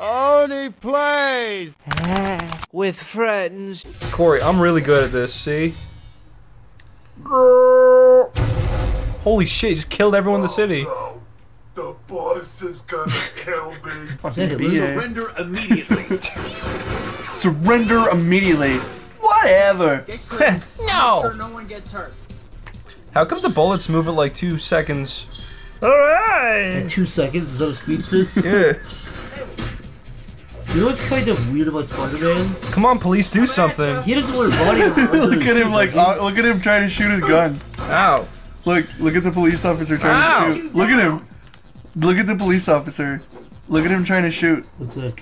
Oney Plays with friends. Corey, I'm really good at this, see? Holy shit, he just killed everyone in the city. No, the boss is gonna kill me. Fucking That BA. Surrender immediately. Surrender immediately. Whatever. Get. No. Make sure no one gets hurt. How come the bullets move at like two seconds? Alright! Two seconds is that a speed quiz? Yeah. You know what's kind of weird about Spider-Man? Come on, police, do something. He doesn't wear body armor. look at him like, uh, look at him trying to shoot his gun. Ow. Look, look at the police officer trying Ow. to shoot. Look at him. Look at the police officer. Look at him trying to shoot. What's that?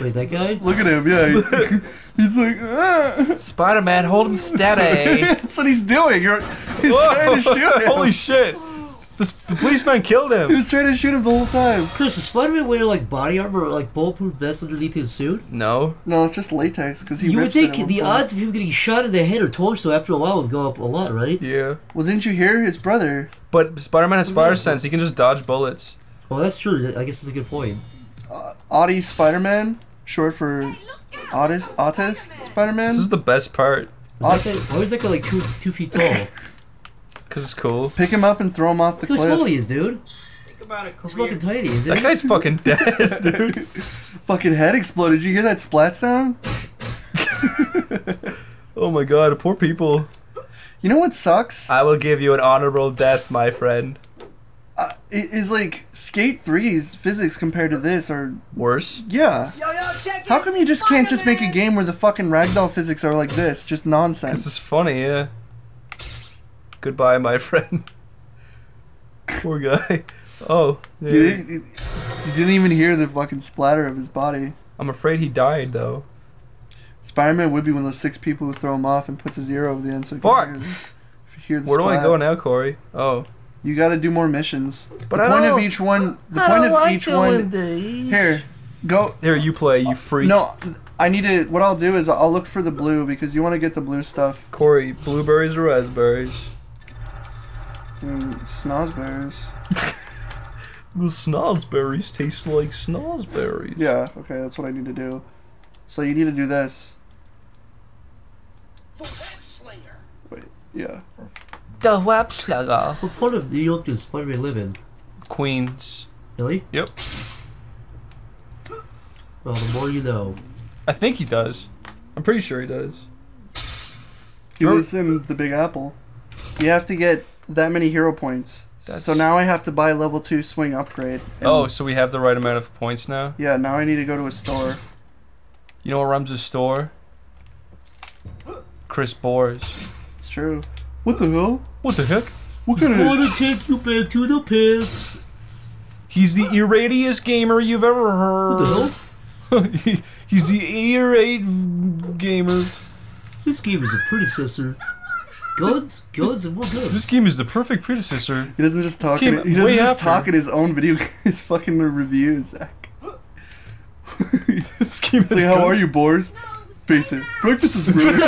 Wait, that guy? Look at him, yeah. he's like, ah. Spider Man, hold him steady. That's what he's doing. You're, he's Whoa. trying to shoot him. Holy shit. The, the policeman killed him. He was trying to shoot him the whole time. Chris, does Spider-Man wear like body armor or like bulletproof vest underneath his suit? No. No, it's just latex because he you would rips it think at the point. odds of him getting shot in the head or torso after a while would go up a lot, right? Yeah. Well, didn't you hear his brother? But Spider Man has spider sense. He can just dodge bullets. Well, that's true. I guess that's a good point. Uh, Audie Spider-Man, short for Autist, Autist This Spider-Man. This is the best part. Is why is that guy like two two feet tall? Because it's cool. Pick him up and throw him off the Look how small cliff. he is, dude. Think about it, He's fucking tiny, isn't That guy's fucking dead, dude. Fucking head exploded. Did you hear that splat sound? Oh my god, poor people. You know what sucks? I will give you an honorable death, my friend. Uh, it is like Skate 3's physics compared to this are Worse. yeah. How come you just can't just make a game where the fucking ragdoll physics are like this? Just nonsense. This is funny, yeah. Goodbye, my friend. Poor guy. Oh, You, didn't- you didn't even hear the fucking splatter of his body. I'm afraid he died though. Spider-Man would be one of those six people who throw him off and puts his ear over the end so you Fuck. can hear, hear the Where do I go now, Corey? Oh, You got to do more missions. But the I point of don't- each one. The point of each one. Here, go. here you play, you freak. No, I need to. What I'll do is I'll look for the blue because you want to get the blue stuff. Corey, blueberries or raspberries? Mm, snozberries. The snozberries taste like snozberries. Yeah. Okay, that's what I need to do. So you need to do this. Wait. Yeah. The web slugger. What part of New York does Spider-Man live in? Queens. Really? Yep. Well, the more you know. I think he does. I'm pretty sure he does. He Sure. lives in the Big Apple. You have to get that many hero points. That's- So now I have to buy a level two swing upgrade. And Oh, so we have the right amount of points now? Yeah. Now I need to go to a store. You know what runs a store? Chris Bores. It's true. What the hell? What the heck? What kind of? Wanna take you back to the past. He's the irradiest gamer you've ever What heard. the hell? He- He's the Irate Gamer. This game is a predecessor. Guns, guns, and more guns. This game is the perfect predecessor. He doesn't just talk. Came In, he doesn't just after. talk in his own video. His fucking reviews. Zach. This game It's like, how are you, Bores? Face it. Breakfast is ruined.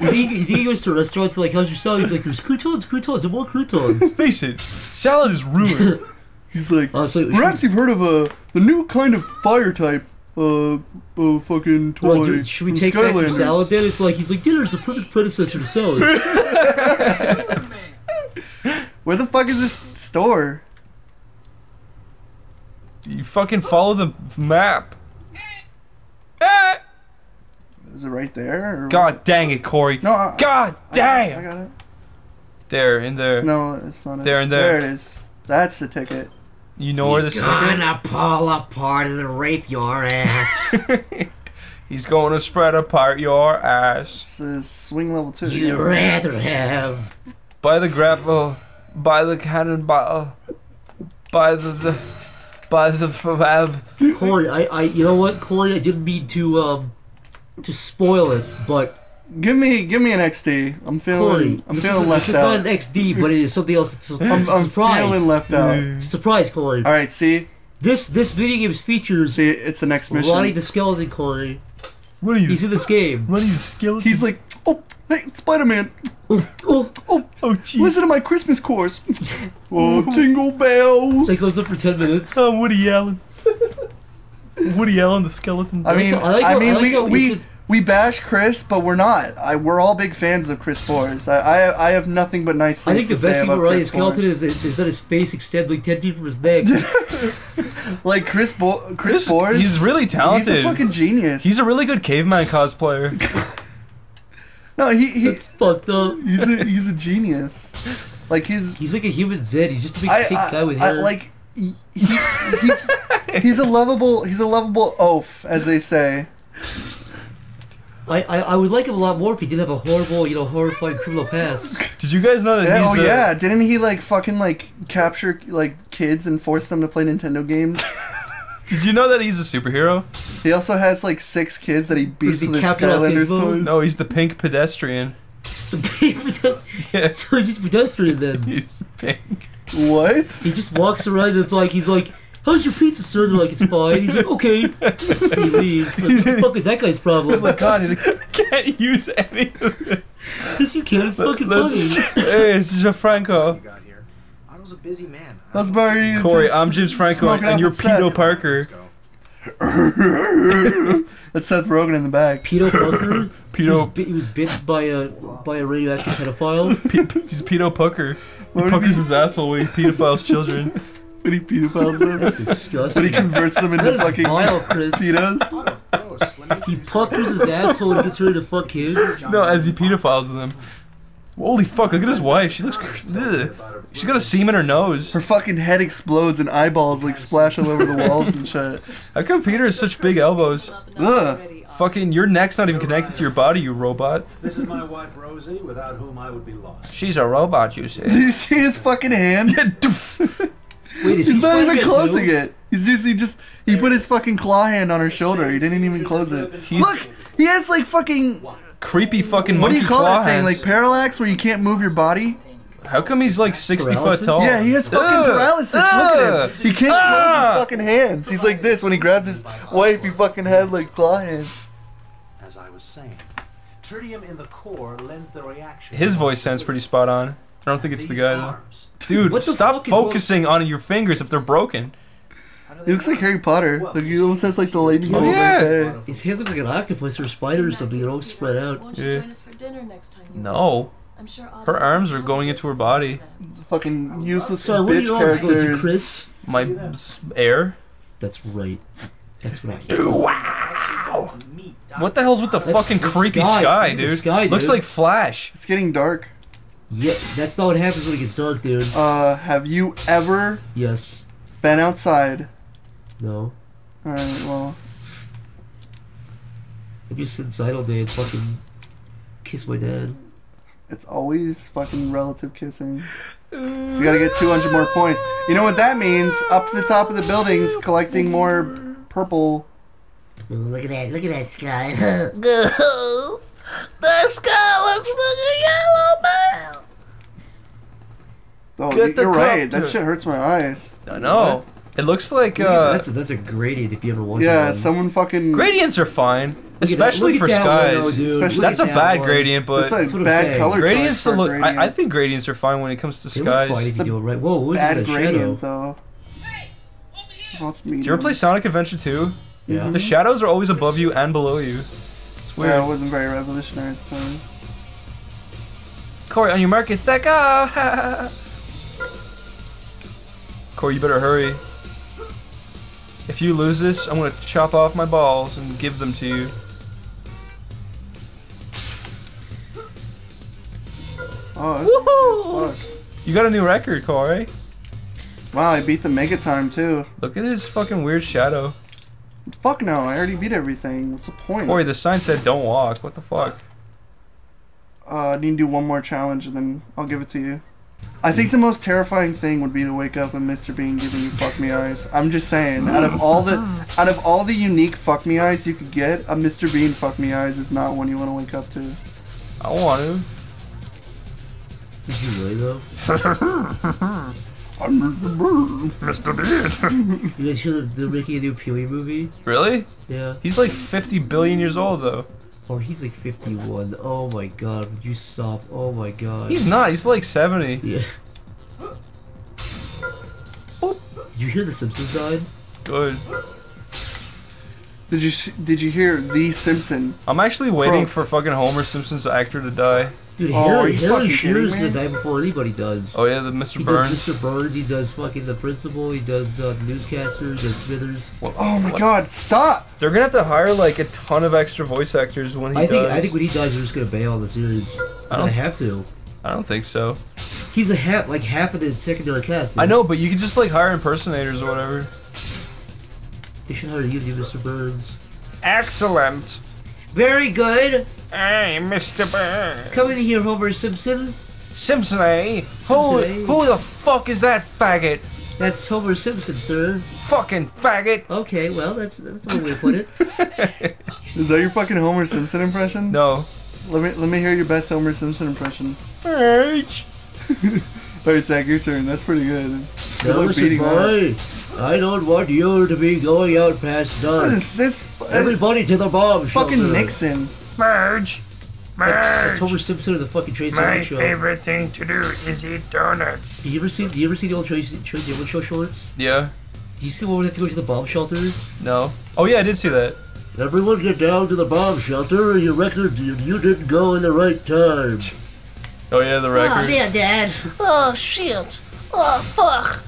You think, you think he goes to restaurants like, how's your salad? He's like, there's croutons, croutons, and more croutons. Face it, salad is ruined. He's like, Uh, so, perhaps you've heard of a the new kind of fire type, uh, uh fucking toy. Well, dude, should we from take back your Skylanders." salad then? It's like, he's like, dinner's the perfect predecessor to salad. Where the fuck is this store? you fucking follow the map. Is it right there? Or God dang it, Corey. No. I, God I, damn. I got it. There in there. No, it's not it. There and there. There it is. That's the ticket. You know where this is. Gonna pull apart and rape your ass. He's going to spread apart your ass. This is swing level two. You'd rather have. By the grapple, by the cannonball, by the, the by the fab. Corey, I, I, you know what, Corey, I didn't mean to, um, to spoil it, but Give me, give me an XD. I'm feeling, Corey, I'm feeling is, left this is not an XD, but it is something else. It's a, I'm, it's a I'm surprise. feeling left out. It's a surprise, Corey. All right, see, This this video game features see, it's the next mission. Ronnie the Skeleton, Corey. What are you? He's in this game. What are you skeleton? He's like, oh, hey, Spider-Man. Oh, oh. Oh, oh jeez. listen to my Christmas chorus. oh, jingle bells. That goes up for 10 minutes. I'm Woody Allen. Woody Allen, the skeleton. I mean, I like I mean, I like we how we it's we bash Chris, but we're not. I we're all big fans of Chris Forrest. I I, I have nothing but nice things. I things think the best thing about about Ryan Chris Skeleton Forrest. is, is that his face extends like 10 feet from his neck. Like Chris Bo- Chris Chris- Forrest. he's really talented. He's a fucking genius. He's a really good caveman cosplayer. no, he, he That's fucked up. he's a he's a genius. Like he's He's like a human Zed. He's just a big I, pink I, guy with I- hair. like he, he- he's he's a lovable he's a lovable oaf as they say. I, I, I would like him a lot more if he did have a horrible, you know, horrifying criminal past. Did you guys know that Yeah, he's oh the, yeah, didn't he like fucking like capture like kids and force them to play Nintendo games? Did you know that he's a superhero? he also has like six kids that he beats with his Captain Skylanders toys. No, he's the pink pedestrian. The pink so Yeah, he's just pedestrian then. he's pink. What? He just walks around and it's like, he's like, how's your pizza, sir? They're like, it's fine. He's like, okay. He leaves. Like, what the fuck is that guy's problem? He's like, God, he can't use any of it. yes, you can. It's fucking Let's- funny. Hey, it's Gianfranco. you got here. Otto's a busy man. That's very Corey, I'm James Franco, Smoking and you're with Seth. Pedo Parker. Let's go. That's Seth Rogen in the back. Pedo Parker. He was, Pedo, bit, he was bitten by a by a radioactive pedophile. P- he's Pedo Pucker. He What puckers his asshole when he pedophiles children. When he pedophiles them. That's when disgusting. he converts them into is fucking vile, Chris. pedos. Otto, gross. Let me He introduce puckers his asshole and gets ready to fuck kids. No, as he pedophiles them. Holy fuck, look at his wife. She looks. Ugh. She's got a seam in her nose. Her fucking head explodes and eyeballs like splash all over the walls and shit. How come Peter has such big elbows? Ugh. Fucking, your neck's not even connected to your body, you robot. This is my wife Rosie, without whom I would be lost. She's a robot, you see. Do you see his fucking hand? Wait, is He's not even closing too? it. He's just he just he put his fucking claw hand on her shoulder. He didn't even close it. He's- Look, he has like fucking Creepy fucking what do you call that thing? hands. Like parallax, where you can't move your body. How come he's like 60 Paralysis? foot tall? Yeah, he has fucking Ugh. paralysis. Look at him. He can't Ah. close his fucking hands. He's like this when he grabbed his wife. He fucking had like claw hands. As I was saying, tritium in the core lends the reaction. His voice sounds pretty spot on. I don't think it's the These guy though. Dude, What the stop fuck is wrong- focusing on your fingers if they're broken. How do He looks like? Harry Potter. Well, Like he almost has like the lady Oh, holes yeah. right there. His hands look like an octopus or a spider or something. They're all spread out. Won't you Yeah. join us for dinner next time No. I'm sure Her arms are going into her body. Fucking useless Sorry, what bitch your arms going to, characters. Chris? My s- air. That's right. That's right. Wow. What the hell's with the That's fucking the creepy sky. sky, Look at the dude? Looks like Flash. It's getting dark. Yeah, that's not what happens when it gets dark, dude. Uh, have you ever Yes. been outside? No. Alright, well, I just sit inside all day and fucking kiss my dad. it's always fucking relative kissing. We gotta get 200 more points. You know what that means? Up to the top of the buildings, collecting more purple. Look at that! Look at that sky! The sky looks fucking yellow, man. Oh, Get you're right. That shit hurts my eyes. I know. It looks like uh, that's a that's a gradient if you ever wanted Yeah, one. someone fucking. gradients are fine, Look that- especially for at that one, skies. though. Especially- That's a that bad one. gradient, but That's That's a what bad color gradients to look. gradient. I, I think gradients are fine when it comes to They look fine skies. if you do it right. Whoa, what is bad that? Gradient shadow? though. Oh, it's medium. Do you ever play Sonic Adventure 2? Yeah. The shadows are always above you and below you. Weird. Yeah, it wasn't very revolutionary at the time. Corey, on your mark, get set, go! Corey, you better hurry. If you lose this, I'm gonna chop off my balls and give them to you. Oh. You got a new record, Corey. Wow, I beat the Mega Time too. Look at his fucking weird shadow. Fuck no, I already beat everything. What's the point? Corey, the sign said don't walk. What the fuck? Uh, I need to do one more challenge and then I'll give it to you. I think the most terrifying thing would be to wake up and Mr. Bean giving you fuck me eyes. I'm just saying, out of all the out of all the unique fuck me eyes you could get, a Mr. Bean fuck me eyes is not one you want to wake up to. I want to. Did you really though? I'm Mr. Burns. Mr. Bean. You guys hear they're making a new Pee Wee movie? Really? Yeah. He's like 50 billion years old though. Or he's like 51. Oh my god, would you stop? Oh my god. He's not. He's like 70. Yeah. Did you hear the Simpsons died? Good. Did you did you hear the Simpson? I'm actually waiting Bro. for fucking Homer Simpson's actor to die. Dude, Oh, are Harry, you Harry fucking Shearer's kidding gonna die before anybody does. Oh yeah, the Mr. He Burns. does Mr. Burns, he does fucking the principal, he does uh, the newscaster, he does Smithers. Oh my God! Stop! They're gonna have to hire like a ton of extra voice actors when he I think does. I think when he dies, they're just gonna bail on the series. I I don't- don't have to. I don't think so. He's a half, like half of the secondary cast. I know, but you could just like hire impersonators or whatever. They should hire you to do Mr. Burns. Excellent. Very good. Hey, Mr. Burns. Come in here, Homer Simpson. Simpson, eh? Simpson, who, eh? who the fuck is that faggot? That's Homer Simpson, sir. Fucking faggot. Okay, well, that's that's one way to put it. Is that your fucking Homer Simpson impression? No. Let me let me hear your best Homer Simpson impression. Marge. Alright, Zach, your turn. That's pretty good. Good Now luck beating that. Boy. I don't want you to be going out past What dark. is this? Everybody to the bomb shelter. fucking Nixon. Marge. Marge. That's, that's Marge. Homer Simpson of the fucking Tracey My Ullman show. favorite thing to do is eat donuts. Do you ever see? Do you ever see the old Tracey, Tracey Ullman show shorts? Yeah. Do you see when we have to go to the bomb shelter? No. Oh yeah, I did see that. Everyone get down to the bomb shelter, or your record you, you didn't go in the right time. Oh yeah, the oh, record. Oh yeah, Dad. Oh, shit. Oh, fuck.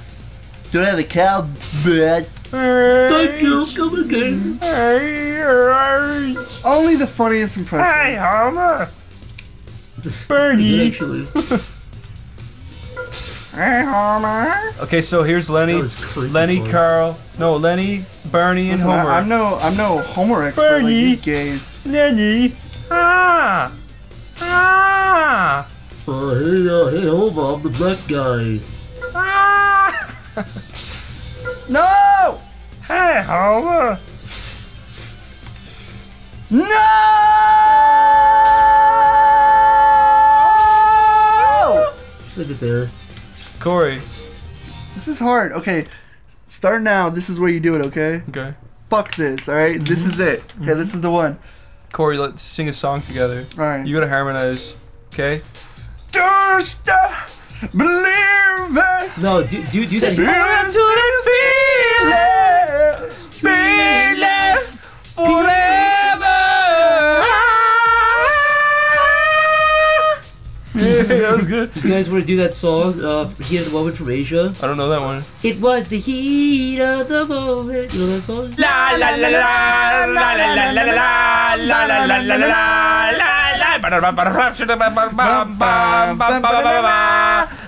Do I have a cow bed? Thank you. Come again. Only the funniest impression. Hey, Homer. Bernie. Actually, Hey, Homer. Okay, so here's Lenny. Lenny, boy. Carl. No, Lenny, Bernie, and Listen, Homer. I, am no I'm no Homer expert like Bernie. you gays. Lenny. Ah. Ah. Uh, hey, uh, hey, Homer, I'm the black guy. Ah. No! Hey, Homer. No! Sing it there. Corey. This is hard. Okay, start now. This is where you do it. Okay. Okay. Fuck this. All right? This is it. Okay, this is the one. Corey, let's sing a song together. All right. You gotta harmonize. Okay. Just uh, believe it. No, do do do that. Yeah, that was good. You guys want to do that song? Uh, Heat of the Moment from Asia. I don't know that one. It was the heat of the moment. You know that song? La la la la la la la la la la la la la la la